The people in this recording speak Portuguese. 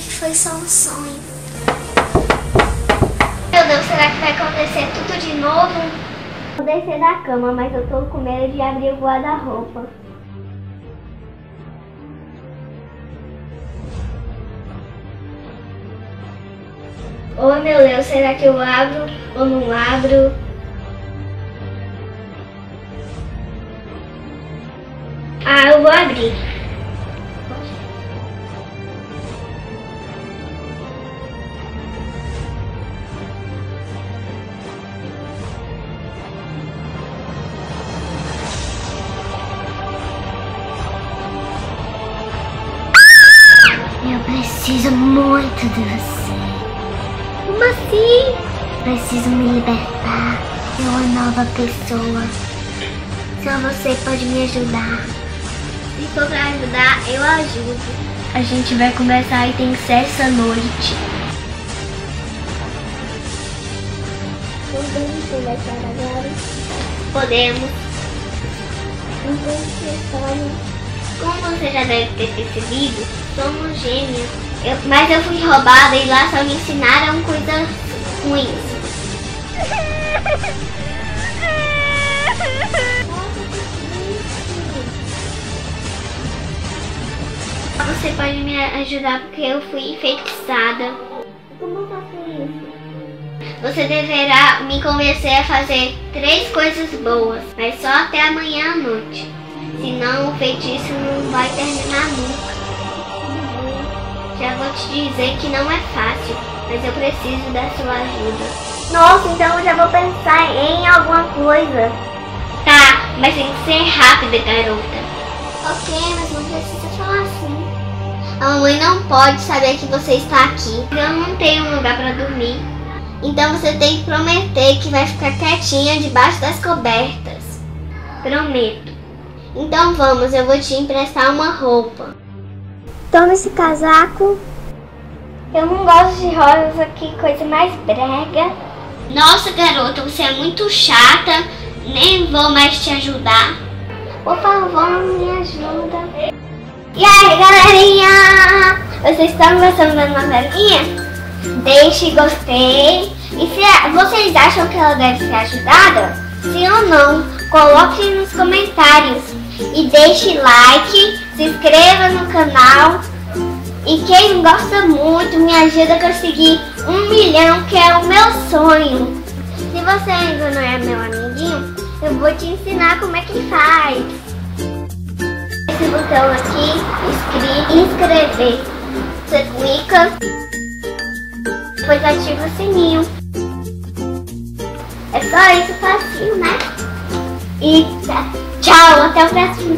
que foi só um sonho. Meu Deus, será que vai acontecer tudo de novo? Vou descer da cama, mas eu tô com medo de abrir o guarda-roupa. Oh meu Deus, será que eu abro ou não abro? Ah, eu vou abrir. Preciso muito de você. Como assim? Preciso me libertar. Ser uma nova pessoa. Só você pode me ajudar. Se for pra ajudar, eu ajudo. A gente vai conversar e tem essa noite. Podemos conversar agora? Podemos. Então? Como você já deve ter percebido, somos gêmeos. Eu- mas eu fui roubada e lá só me ensinaram coisas ruins. Você pode me ajudar porque eu fui enfeitiçada. Como faço isso? Você deverá me convencer a fazer três coisas boas, mas só até amanhã à noite. Senão o feitiço não vai terminar nunca. Já vou te dizer que não é fácil, mas eu preciso da sua ajuda. Nossa, então eu já vou pensar em alguma coisa. Tá, mas tem que ser rápida, garota. Ok, mas não precisa falar assim. A mamãe não pode saber que você está aqui. Eu não tenho um lugar para dormir. Então você tem que prometer que vai ficar quietinha debaixo das cobertas. Prometo. Então vamos, eu vou te emprestar uma roupa. Toma esse casaco. Eu não gosto de rosas aqui, coisa mais brega. Nossa, garota, você é muito chata. Nem vou mais te ajudar. Por favor, me ajuda. E aí, galerinha? Vocês estão gostando da novelinha? Deixe gostei. E se vocês acham que ela deve ser ajudada? Sim ou não? Coloque nos comentários. E deixe like, se inscreva no canal. E quem gosta muito, me ajuda a conseguir um milhão, que é o meu sonho. Se você ainda não é meu amiguinho, eu vou te ensinar como é que faz. Esse botão é aqui, inscrever. Você clica, depois ativa o sininho. É só isso, facinho, né? E tchau, até o próximo